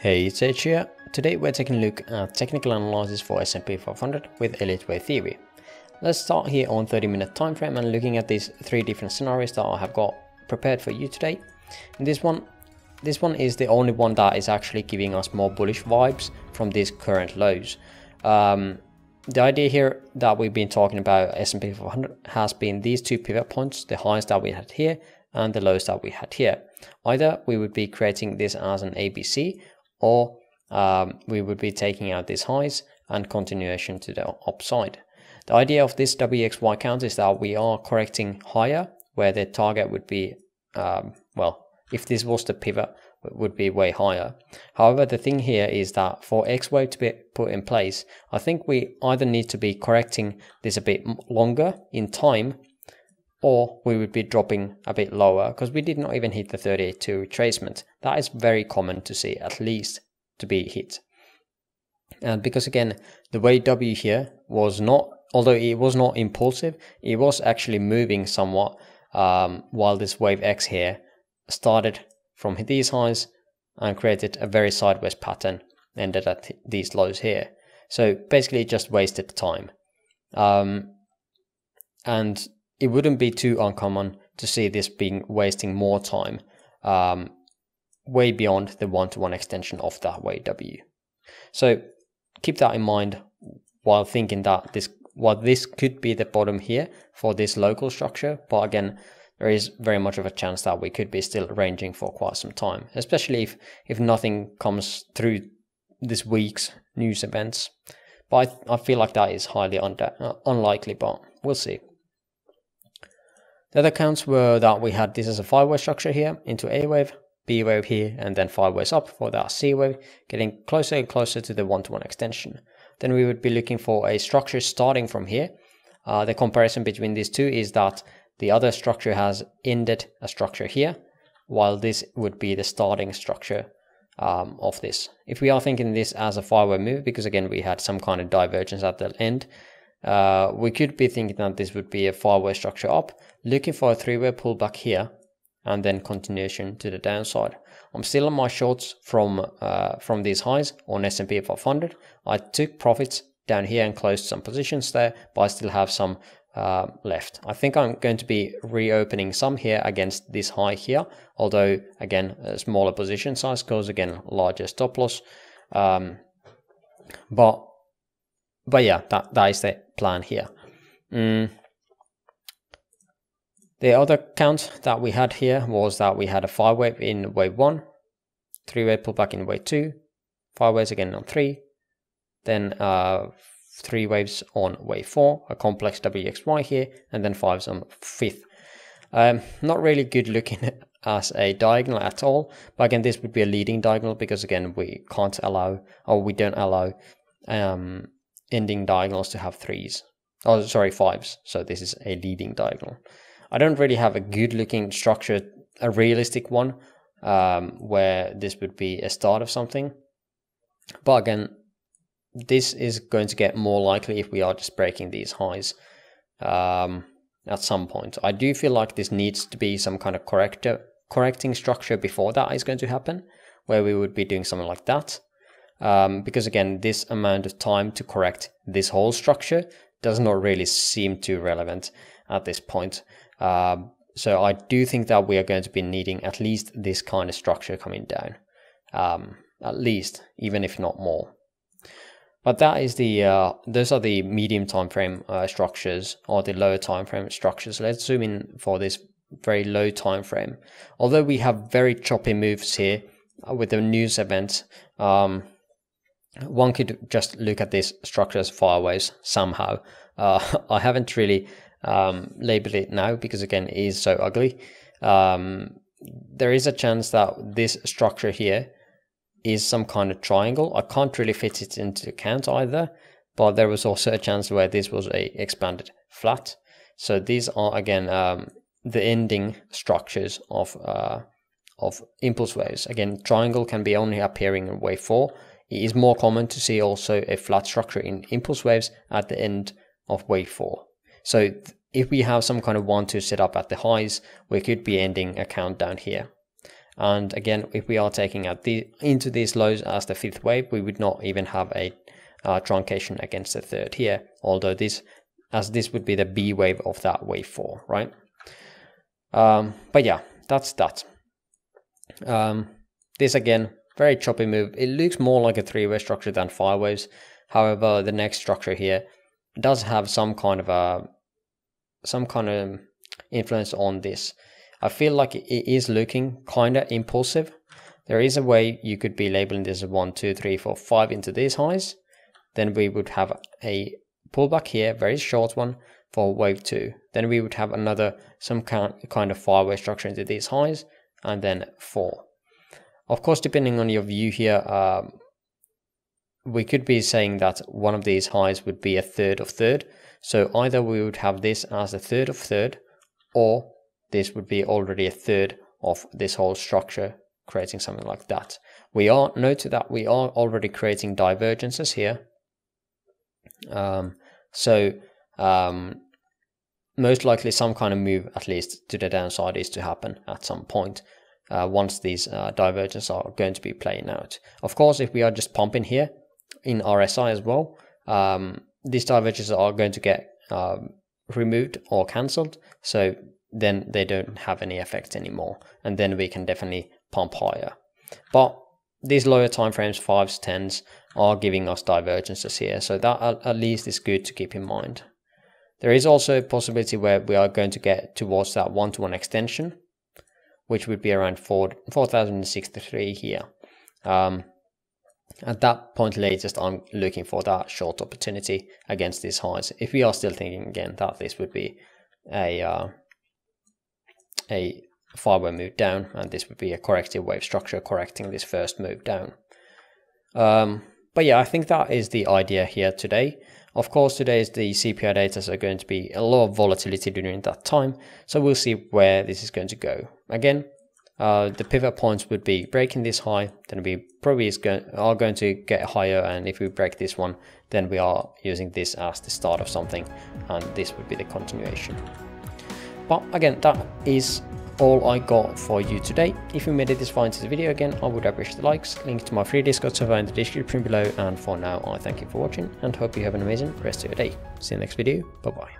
Hey, it's H here. Today we're taking a look at technical analysis for S&P 500 with Elliott Wave Theory. Let's start here on 30 minute time frame and looking at these three different scenarios that I have got prepared for you today. And this one, this one is the only one that is actually giving us more bullish vibes from these current lows. Um, the idea here that we've been talking about S&P 500 has been these two pivot points, the highs that we had here and the lows that we had here. Either we would be creating this as an ABC or um, we would be taking out these highs and continuation to the upside. The idea of this WXY count is that we are correcting higher where the target would be, um, well, if this was the pivot, it would be way higher. However, the thing here is that for X wave to be put in place, I think we either need to be correcting this a bit longer in time or we would be dropping a bit lower because we did not even hit the 38.2 retracement. That is very common to see, at least to be hit. And because again, the way W here was not, although it was not impulsive, it was actually moving somewhat um, while this wave X here started from these highs and created a very sideways pattern, ended at these lows here. So basically just wasted time. Um, and it wouldn't be too uncommon to see this being wasting more time um, way beyond the one-to-one extension of that way W. So keep that in mind while thinking that this while this could be the bottom here for this local structure, but again, there is very much of a chance that we could be still ranging for quite some time, especially if, if nothing comes through this week's news events. But I, I feel like that is highly under, uh, unlikely, but we'll see. The other counts were that we had this as a five-way structure here into A wave, B wave here, and then five ways up for that C wave, getting closer and closer to the one-to-one -one extension. Then we would be looking for a structure starting from here. Uh, the comparison between these two is that the other structure has ended a structure here, while this would be the starting structure um, of this. If we are thinking this as a five-way move, because again we had some kind of divergence at the end, uh, we could be thinking that this would be a five-way structure up, looking for a three-way pullback here, and then continuation to the downside. I'm still on my shorts from uh, from these highs on S&P 500. I took profits down here and closed some positions there, but I still have some uh, left. I think I'm going to be reopening some here against this high here, although again a smaller position size because again larger stop loss. Um, but but yeah, that that is the plan here. Mm. The other count that we had here was that we had a five wave in wave one, three wave pullback in wave two, five waves again on three, then uh, three waves on wave four, a complex WXY here, and then fives on fifth. Um, not really good looking as a diagonal at all, but again, this would be a leading diagonal because again, we can't allow, or we don't allow um, ending diagonals to have threes. Oh, sorry, fives. So this is a leading diagonal. I don't really have a good looking structure, a realistic one, um, where this would be a start of something. But again, this is going to get more likely if we are just breaking these highs um, at some point. I do feel like this needs to be some kind of corrector, correcting structure before that is going to happen, where we would be doing something like that. Um, because again, this amount of time to correct this whole structure does not really seem too relevant at this point. Um, so I do think that we are going to be needing at least this kind of structure coming down, um, at least, even if not more. But that is the uh, those are the medium time frame uh, structures or the lower time frame structures. Let's zoom in for this very low time frame. Although we have very choppy moves here uh, with the news events, um, one could just look at this structure as fireways somehow. Uh, I haven't really um, label it now because again it is so ugly. Um, there is a chance that this structure here is some kind of triangle. I can't really fit it into account either, but there was also a chance where this was a expanded flat. So these are again um, the ending structures of uh, of impulse waves. Again, triangle can be only appearing in wave four. It is more common to see also a flat structure in impulse waves at the end of wave four. So if we have some kind of one two set up at the highs, we could be ending a countdown here. And again, if we are taking out the, into these lows as the fifth wave, we would not even have a uh, truncation against the third here, although this, as this would be the B wave of that wave four, right? Um, but yeah, that's that. Um, this again, very choppy move. It looks more like a three-way structure than five waves. However, the next structure here does have some kind of a some kind of influence on this. I feel like it is looking kind of impulsive. There is a way you could be labeling this as one, two, three, four, five into these highs. Then we would have a pullback here, very short one for wave two. Then we would have another, some kind of five-way structure into these highs and then four. Of course, depending on your view here, um, we could be saying that one of these highs would be a third of third. So either we would have this as a third of third, or this would be already a third of this whole structure, creating something like that. We are, note that we are already creating divergences here. Um, so um, most likely some kind of move, at least to the downside, is to happen at some point. Uh, once these uh, divergences are going to be playing out. Of course, if we are just pumping here in RSI as well, um, these divergences are going to get um, removed or cancelled. So then they don't have any effect anymore. And then we can definitely pump higher. But these lower time frames, fives, tens, are giving us divergences here. So that at least is good to keep in mind. There is also a possibility where we are going to get towards that one-to-one -one extension, which would be around 4, 4063 here. Um, at that point latest, I'm looking for that short opportunity against these highs. If we are still thinking again that this would be a uh, a five-way move down, and this would be a corrective wave structure correcting this first move down. Um, but yeah, I think that is the idea here today. Of course, today's the CPI data are going to be a lot of volatility during that time, so we'll see where this is going to go. Again, uh, the pivot points would be breaking this high, then we probably is are going to get higher, and if we break this one, then we are using this as the start of something, and this would be the continuation. But again, that is all I got for you today. If you made it this far into the video again, I would appreciate the likes, link to my free Discord server in the description below, and for now I thank you for watching and hope you have an amazing rest of your day. See you next video, bye bye.